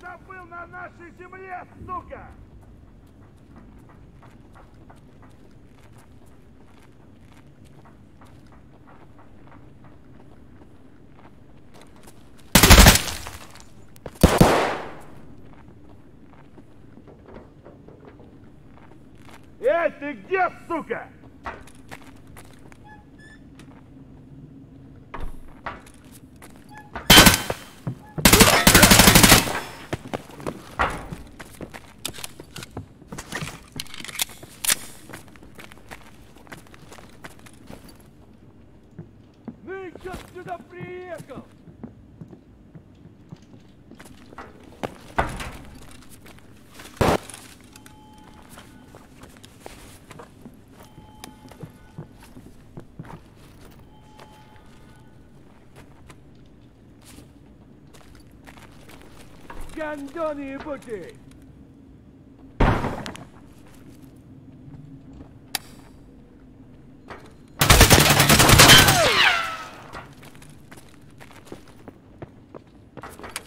забыл на нашей земле, сука? Эй, ты где, сука? Piandoni Buti. you